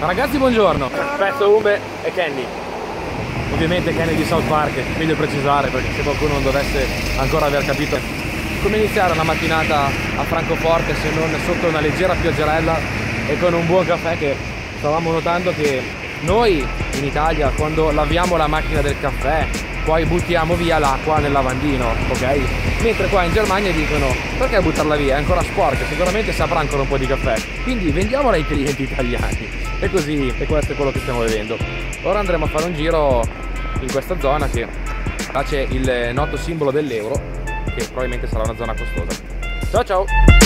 Ragazzi buongiorno, aspetto Ube e Kenny. Ovviamente Kenny di South Park, meglio precisare perché se qualcuno non dovesse ancora aver capito come iniziare una mattinata a Francoforte se non sotto una leggera pioggerella e con un buon caffè che stavamo notando che noi in Italia quando laviamo la macchina del caffè poi buttiamo via l'acqua nel lavandino, ok? Mentre qua in Germania dicono perché buttarla via? È ancora sporca, sicuramente saprà ancora un po' di caffè. Quindi vendiamola ai clienti italiani. E così, e questo è quello che stiamo vedendo. Ora andremo a fare un giro in questa zona che là c'è il noto simbolo dell'euro, che probabilmente sarà una zona costosa. Ciao ciao!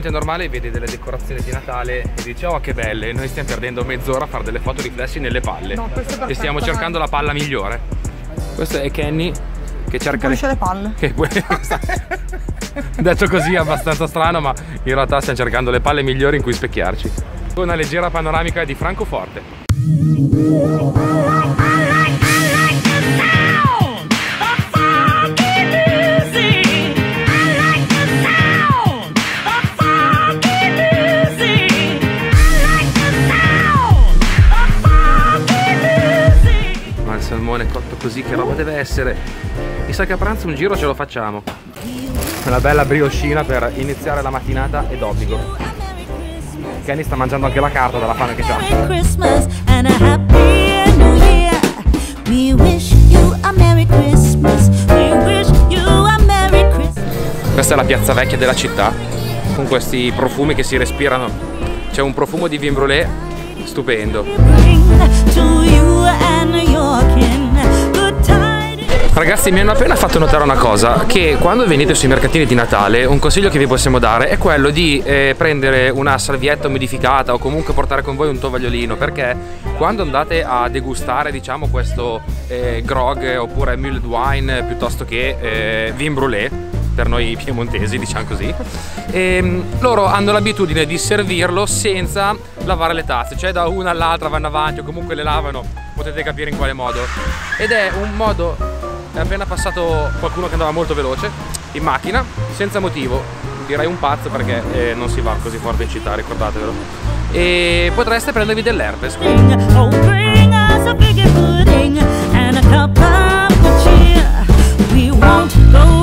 Gente normale vede delle decorazioni di Natale e dice oh che belle, noi stiamo perdendo mezz'ora a fare delle foto riflessi nelle palle no, e stiamo cercando la palla migliore. Questo è Kenny che cerca le... le palle. Che... Detto così è abbastanza strano ma in realtà stiamo cercando le palle migliori in cui specchiarci. Una leggera panoramica di Francoforte. Cotto così che roba deve essere? Mi sa che a pranzo un giro ce lo facciamo. Una bella brioscina per iniziare la mattinata ed obbligo. Kenny sta mangiando anche la carta dalla fame che c'ha. Questa è la piazza vecchia della città con questi profumi che si respirano. C'è un profumo di vin brûlé stupendo Ragazzi mi hanno appena fatto notare una cosa Che quando venite sui mercatini di Natale Un consiglio che vi possiamo dare è quello di eh, prendere una salvietta umidificata O comunque portare con voi un tovagliolino Perché quando andate a degustare diciamo questo eh, grog Oppure mulled wine piuttosto che eh, vin brûlé per noi piemontesi, diciamo così. E, ehm, loro hanno l'abitudine di servirlo senza lavare le tazze, cioè da una all'altra vanno avanti o comunque le lavano, potete capire in quale modo. Ed è un modo, è appena passato qualcuno che andava molto veloce in macchina, senza motivo, direi un pazzo perché eh, non si va così forte in città, ricordatevelo. E potreste prendervi dell'herpes. We won't go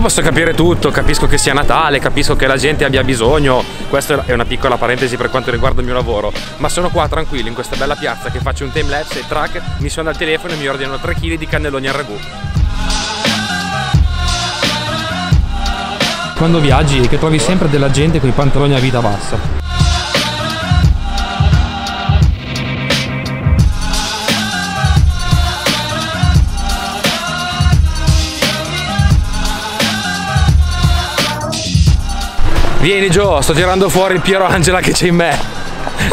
Io posso capire tutto, capisco che sia Natale, capisco che la gente abbia bisogno questa è una piccola parentesi per quanto riguarda il mio lavoro, ma sono qua tranquillo in questa bella piazza che faccio un time lapse e track, mi suona il telefono e mi ordinano 3 kg di cannelloni al ragù. Quando viaggi è che trovi sempre della gente con i pantaloni a vita bassa. Vieni Gio, sto tirando fuori il Piero Angela che c'è in me.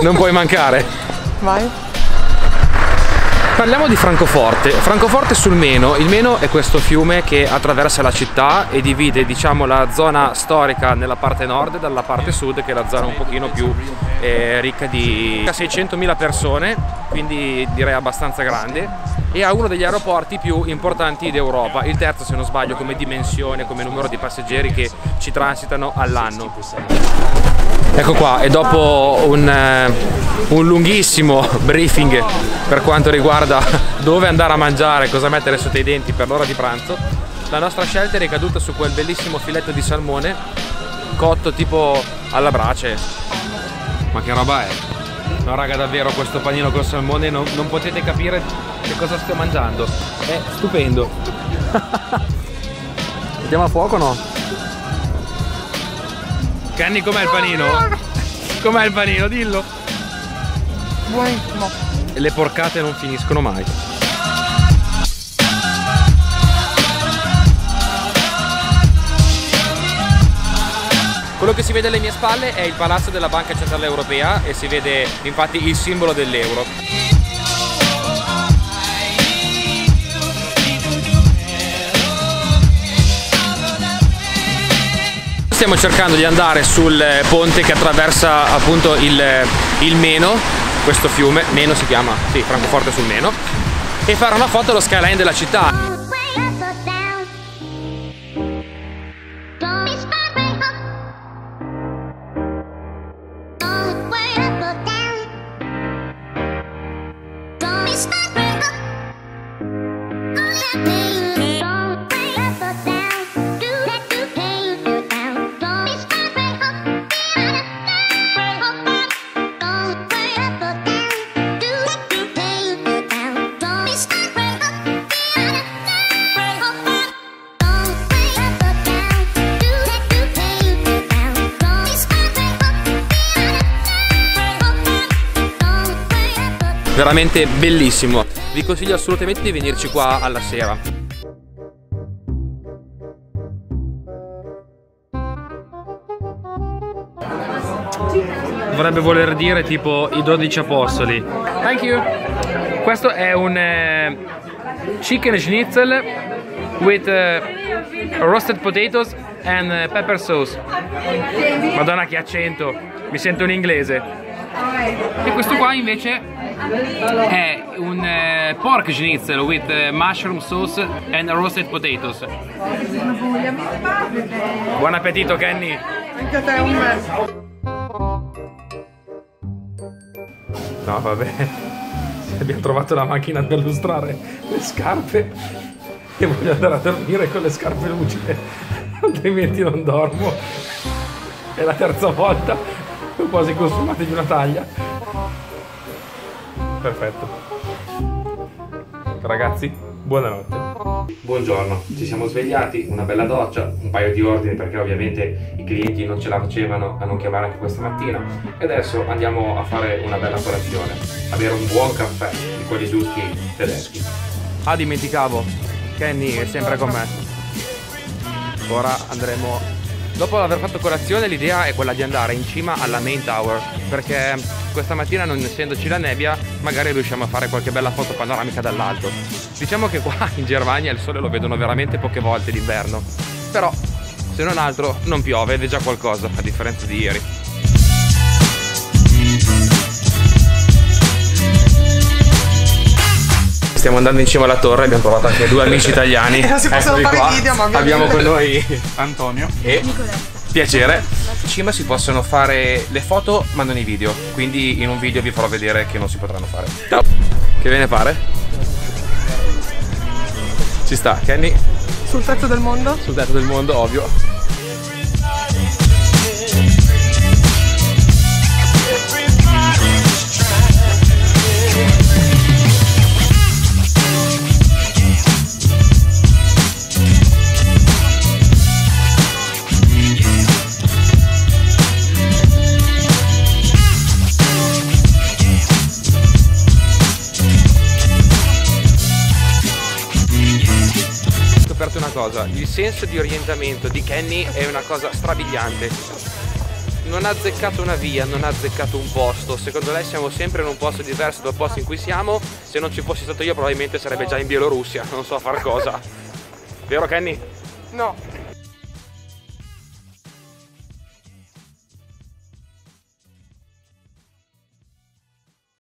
Non puoi mancare. Vai. Parliamo di Francoforte. Francoforte sul Meno. Il Meno è questo fiume che attraversa la città e divide diciamo, la zona storica nella parte nord dalla parte sud che è la zona un pochino più eh, ricca di 600.000 persone, quindi direi abbastanza grande e ha uno degli aeroporti più importanti d'Europa, il terzo se non sbaglio come dimensione, come numero di passeggeri che ci transitano all'anno. Ecco qua e dopo un, eh, un, lunghissimo briefing per quanto riguarda dove andare a mangiare, cosa mettere sotto i denti per l'ora di pranzo, la nostra scelta è ricaduta su quel bellissimo filetto di salmone cotto tipo alla brace. Ma che roba è? No raga davvero questo panino col salmone non, non potete capire che cosa sto mangiando. È stupendo. Mettiamo a fuoco o no? Canni com'è il panino? Com'è il panino? Dillo. Buonissimo. le porcate non finiscono mai. Quello che si vede alle mie spalle è il palazzo della Banca Centrale Europea e si vede infatti il simbolo dell'euro. Stiamo cercando di andare sul ponte che attraversa appunto il, il Meno, questo fiume, Meno si chiama, sì, Francoforte sul Meno, e fare una foto allo skyline della città. Veramente bellissimo. Vi consiglio assolutamente di venirci qua alla sera. Dovrebbe voler dire tipo i 12 apostoli. Thank you. Questo è un eh, chicken schnitzel with eh, roasted potatoes and eh, pepper sauce. Madonna che accento. Mi sento in inglese. E questo qua invece è un uh, pork schnitzel with uh, mushroom sauce and roasted potatoes. Buon appetito Kenny! Anche a te un me. No vabbè, abbiamo trovato la macchina per lustrare le scarpe e voglio andare a dormire con le scarpe lucide, altrimenti non dormo. È la terza volta, quasi consumate di una taglia perfetto. Ragazzi, buonanotte. Buongiorno, ci siamo svegliati, una bella doccia, un paio di ordini perché ovviamente i clienti non ce la facevano a non chiamare anche questa mattina e adesso andiamo a fare una bella colazione, a bere un buon caffè di quelli giusti tedeschi. Ah, dimenticavo, Kenny è sempre con me. Ora andremo Dopo aver fatto colazione l'idea è quella di andare in cima alla main tower perché questa mattina non essendoci la nebbia magari riusciamo a fare qualche bella foto panoramica dall'alto. Diciamo che qua in Germania il sole lo vedono veramente poche volte d'inverno, però se non altro non piove ed è già qualcosa a differenza di ieri. Stiamo andando in cima alla torre, abbiamo trovato anche due amici italiani. non si possono fare qua. video, ma abbiamo con noi Antonio e Piacere. In cima si possono fare le foto ma non i video, quindi in un video vi farò vedere che non si potranno fare. Ciao. Che ve ne pare? Ci sta, Kenny? Sul tetto del mondo? Sul tetto del mondo, ovvio. Cosa, il senso di orientamento di Kenny è una cosa strabiliante. Non ha azzeccato una via, non ha azzeccato un posto, secondo lei siamo sempre in un posto diverso dal posto in cui siamo, se non ci fossi stato io probabilmente sarebbe già in Bielorussia, non so far cosa. Vero Kenny? No.